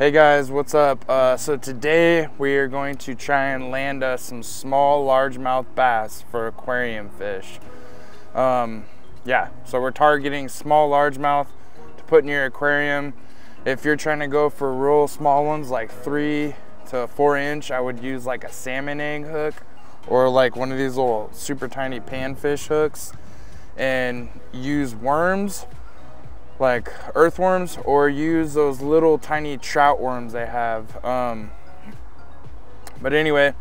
Hey guys, what's up? Uh, so today we are going to try and land us some small largemouth bass for aquarium fish. Um, yeah, so we're targeting small largemouth to put in your aquarium. If you're trying to go for real small ones like three to four inch, I would use like a salmon egg hook or like one of these little super tiny panfish hooks and use worms like earthworms or use those little tiny trout worms they have. Um, but anyway,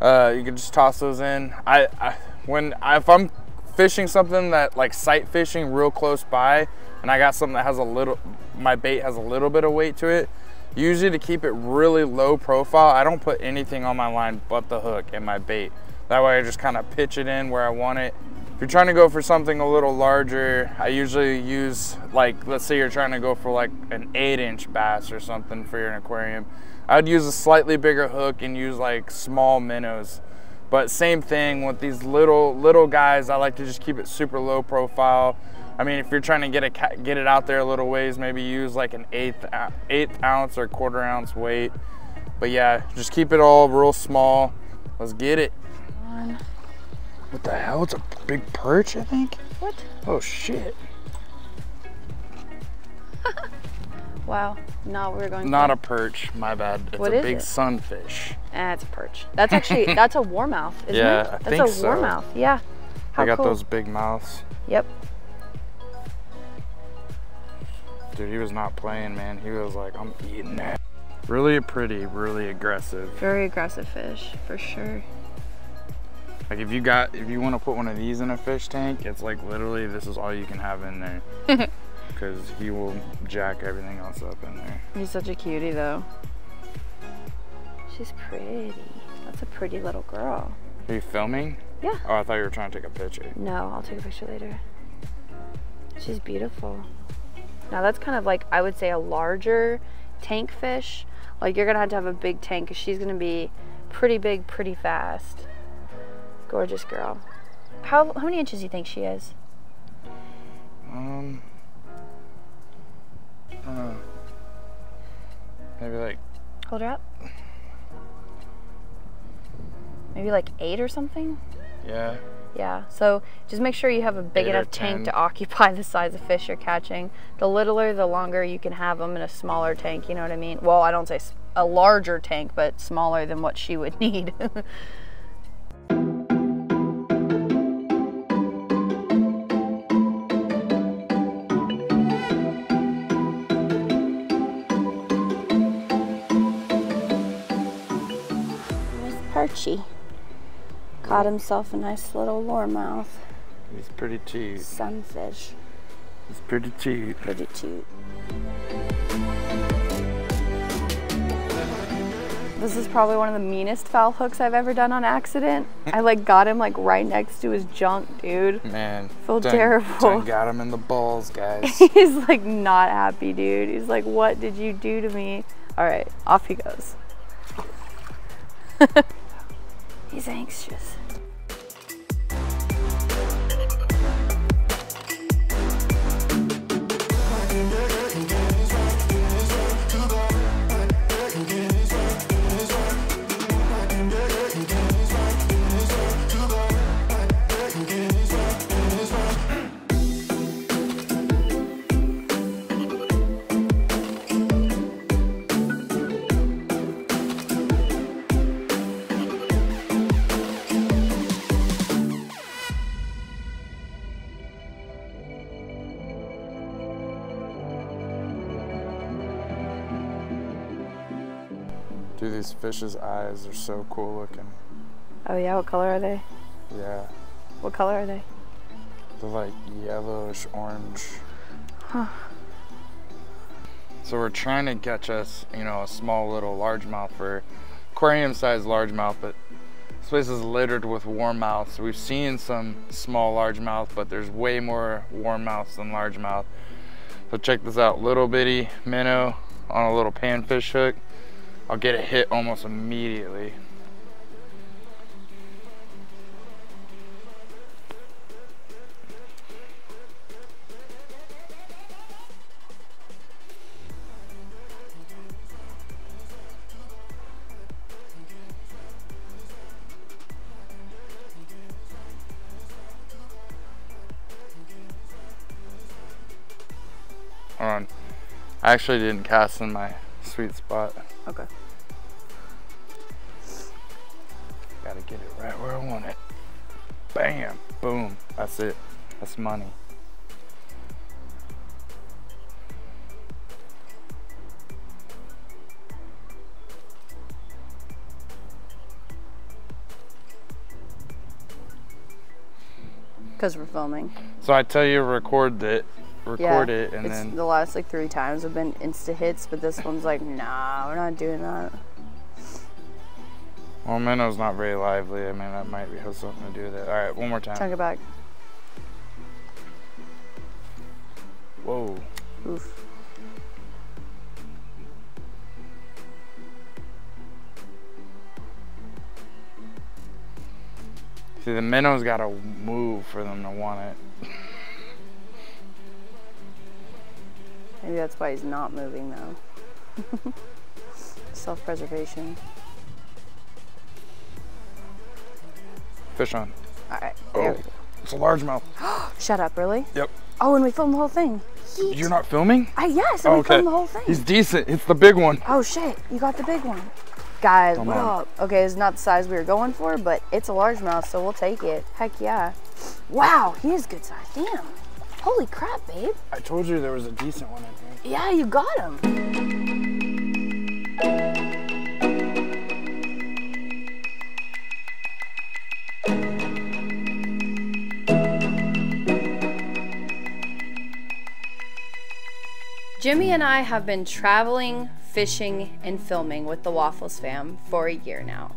uh, you can just toss those in. I, I when I, if I'm fishing something that like sight fishing real close by, and I got something that has a little, my bait has a little bit of weight to it. Usually to keep it really low profile, I don't put anything on my line but the hook and my bait. That way I just kind of pitch it in where I want it if you're trying to go for something a little larger, I usually use like, let's say you're trying to go for like an eight inch bass or something for your aquarium. I would use a slightly bigger hook and use like small minnows. But same thing with these little little guys, I like to just keep it super low profile. I mean, if you're trying to get it get it out there a little ways, maybe use like an eighth eighth ounce or quarter ounce weight. But yeah, just keep it all real small. Let's get it. What the hell? It's a big perch, I think. What? Oh, shit. wow. No, we are going Not a perch, my bad. It's what a big it? sunfish. Eh, it's a perch. That's actually, that's a warmouth, isn't yeah, it? I that's think a so. warmouth, yeah. How I got cool. those big mouths. Yep. Dude, he was not playing, man. He was like, I'm eating that. Really pretty, really aggressive. Very aggressive fish, for sure. Like if you got, if you want to put one of these in a fish tank, it's like literally this is all you can have in there. Because he will jack everything else up in there. He's such a cutie though. She's pretty. That's a pretty little girl. Are you filming? Yeah. Oh, I thought you were trying to take a picture. No, I'll take a picture later. She's beautiful. Now that's kind of like, I would say a larger tank fish. Like you're gonna have to have a big tank because she's gonna be pretty big, pretty fast. Gorgeous girl. How, how many inches do you think she is? Um, uh, maybe like Hold her up. Maybe like eight or something? yeah. Yeah, so just make sure you have a big Eight enough tank to occupy the size of fish you're catching. The littler, the longer you can have them in a smaller tank, you know what I mean? Well, I don't say a larger tank, but smaller than what she would need. Miss Perchy caught himself a nice little largemouth He's pretty cute. sunfish. He's pretty cute. Pretty cute. This is probably one of the meanest foul hooks I've ever done on accident. I like got him like right next to his junk, dude. Man, Feel done- terrible. done got him in the balls, guys. He's like not happy, dude. He's like, what did you do to me? All right, off he goes. He's anxious. Dude, these fish's eyes are so cool looking. Oh yeah, what color are they? Yeah, What color are they? they're like yellowish orange. Huh. So we're trying to catch us, you know, a small little largemouth for aquarium sized largemouth, but this place is littered with warmouths. We've seen some small largemouth, but there's way more warmouths than largemouth. So check this out, little bitty minnow on a little panfish hook. I'll get a hit almost immediately. Hold on. I actually didn't cast in my sweet spot. Okay. Gotta get it right where I want it. Bam, boom, that's it. That's money. Because we're filming. So I tell you, record it, record it, and it's then the last like three times have been insta hits, but this one's like, nah, we're not doing that. well, minnow's not very lively. I mean, that might have something to do with it. All right, one more time. Chunk it back. Whoa. Oof. See, the minnow's got to move for them to want it. Maybe that's why he's not moving though. Self-preservation. Fish on. All right. Oh, it's a largemouth. Shut up, really? Yep. Oh, and we filmed the whole thing. Yeet. You're not filming? I yes, Oh, and we okay. filmed the whole thing. He's decent. It's the big one. Oh shit, you got the big one. Guys, Come what on. up? Okay, it's not the size we were going for, but it's a largemouth, so we'll take it. Heck yeah. Wow, he is good size. Damn. Holy crap, babe. I told you there was a decent one in here. Yeah, you got him. Jimmy and I have been traveling, fishing, and filming with the Waffles fam for a year now.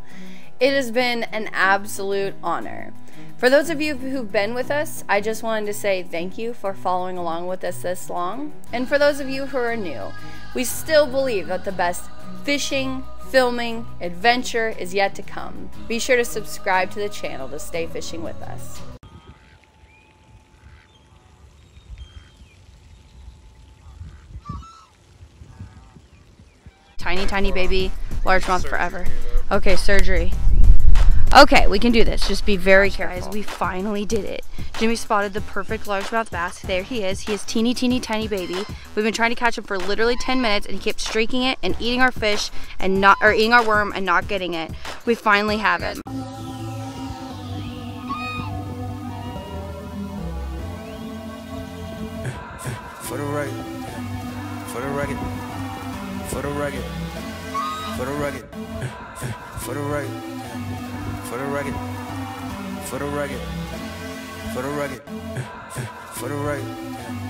It has been an absolute honor. For those of you who've been with us, I just wanted to say thank you for following along with us this long. And for those of you who are new, we still believe that the best fishing, filming, adventure is yet to come. Be sure to subscribe to the channel to stay fishing with us. Tiny, tiny baby, largemouth forever. Okay, surgery. Okay, we can do this. Just be very careful. Guys, we finally did it. Jimmy spotted the perfect largemouth bass. There he is. He is teeny, teeny, tiny baby. We've been trying to catch him for literally 10 minutes and he kept streaking it and eating our fish and not, or eating our worm and not getting it. We finally have him. For the rugged, for the rugged, for the rugged, for the rugged, for the rugged, for the rugged, for the rugged, for the rugged, for the rugged.